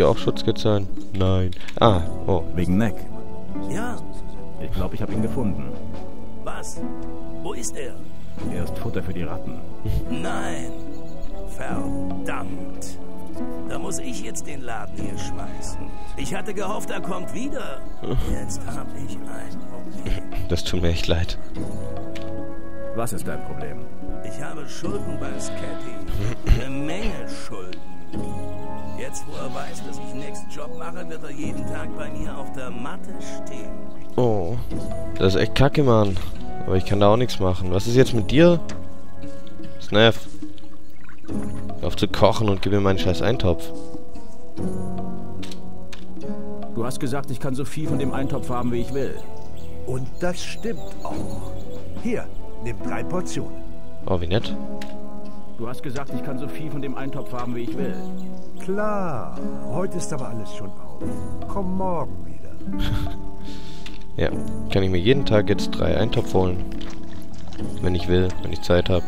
dir auch Schutzgeld zahlen? Nein. Ah, oh. Wegen Neck. Ja, Ich glaube, ich habe ihn gefunden. was? Wo ist er? Er ist Futter für die Ratten. Nein. Verdammt. Da muss ich jetzt den Laden hier schmeißen. Ich hatte gehofft, er kommt wieder. Jetzt habe ich ein Problem. Das tut mir echt leid. Was ist dein Problem? Ich habe Schulden bei Scatty. Eine Menge Schulden. Jetzt, wo er weiß, dass ich Next Job mache, wird er jeden Tag bei mir auf der Matte stehen. Oh. Das ist echt kacke, Mann. Aber ich kann da auch nichts machen. Was ist jetzt mit dir? Snaff. Hör auf zu kochen und gib mir meinen scheiß Eintopf. Du hast gesagt, ich kann so viel von dem Eintopf haben, wie ich will. Und das stimmt auch. Hier, nimm drei Portionen. Oh, wie nett. Du hast gesagt, ich kann so viel von dem Eintopf haben, wie ich will. Klar, heute ist aber alles schon auf. Komm morgen wieder. Ja, kann ich mir jeden Tag jetzt drei Eintopf holen. Wenn ich will, wenn ich Zeit habe.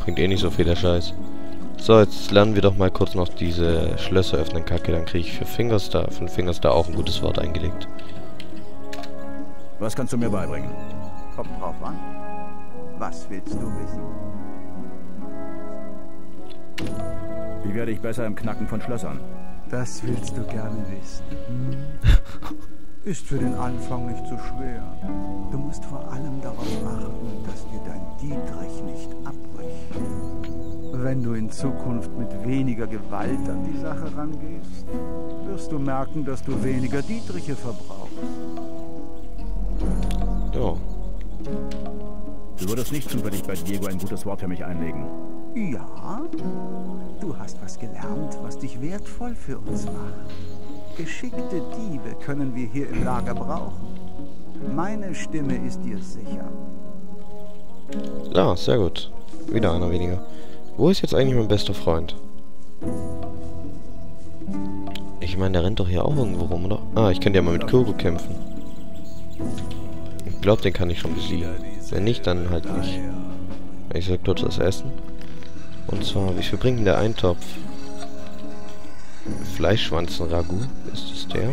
Bringt eh nicht so viel der Scheiß. So, jetzt lernen wir doch mal kurz noch diese Schlösser öffnen, Kacke. Dann kriege ich für Fingerstar, für Fingerstar auch ein gutes Wort eingelegt. Was kannst du mir beibringen? Kommt drauf an. Was willst du wissen? Wie werde ich besser im Knacken von Schlössern? Das willst du gerne wissen. Hm? Ist für den Anfang nicht so schwer. Du musst vor allem darauf achten, dass dir dein Dietrich nicht abbricht. Wenn du in Zukunft mit weniger Gewalt an die Sache rangehst, wirst du merken, dass du weniger Dietriche verbrauchst. Du würdest nicht zufällig bei Diego ein gutes Wort für mich einlegen. Ja, du hast was gelernt, was dich wertvoll für uns macht. Geschickte Diebe können wir hier im Lager brauchen. Meine Stimme ist dir sicher. Ja, sehr gut. Wieder einer weniger. Wo ist jetzt eigentlich mein bester Freund? Ich meine, der rennt doch hier auch irgendwo rum, oder? Ah, ich könnte ja mal mit Kurgo kämpfen. Glaube, den kann ich schon besiegen. Wenn nicht, dann halt nicht. Ich soll kurz was essen. Und zwar, wie viel bringt denn der Eintopf? Fleischschwanzen-Ragout, ist es der?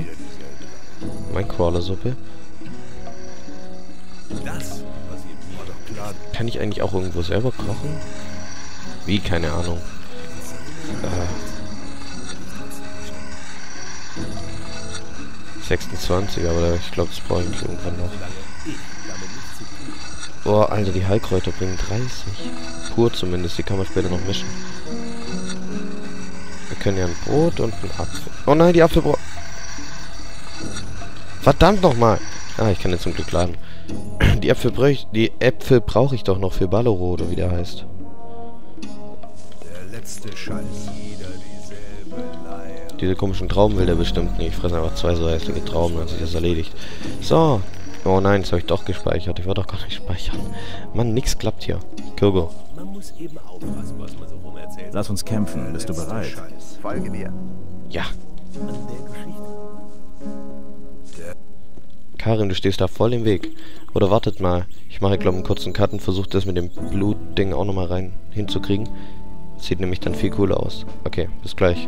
Mein Crawler-Suppe. Kann ich eigentlich auch irgendwo selber kochen? Wie? Keine Ahnung. Äh. 26, aber ich glaube, brauche ich irgendwann noch. Boah, Alter, die Heilkräuter bringen 30. Pur zumindest, die kann man später noch mischen. Wir können ja ein Brot und ein Apfel. Oh nein, die Apfelbrot. Verdammt nochmal. Ah, ich kann jetzt zum Glück laden. Die Äpfel, bräuch, die Äpfel brauche ich doch noch für Balloro, oder wie der heißt. Letzte Scheiß. Diese komischen Trauben will der bestimmt nicht. Ich fresse einfach zwei so hässliche Trauben, dann sich das erledigt. So. Oh nein, das habe ich doch gespeichert. Ich wollte doch gar nicht speichern. Mann, nix klappt hier. Kirgo. Man muss eben aufpassen, was man so rum erzählt. Lass uns kämpfen. Bist du bereit? Scheiß. Folge mir. Ja. An der Geschichte. Karin, du stehst da voll im Weg. Oder wartet mal. Ich mache, glaube ich, einen kurzen Cut und versuche das mit dem Blutding auch nochmal rein hinzukriegen. Sieht nämlich dann viel cooler aus. Okay, bis gleich.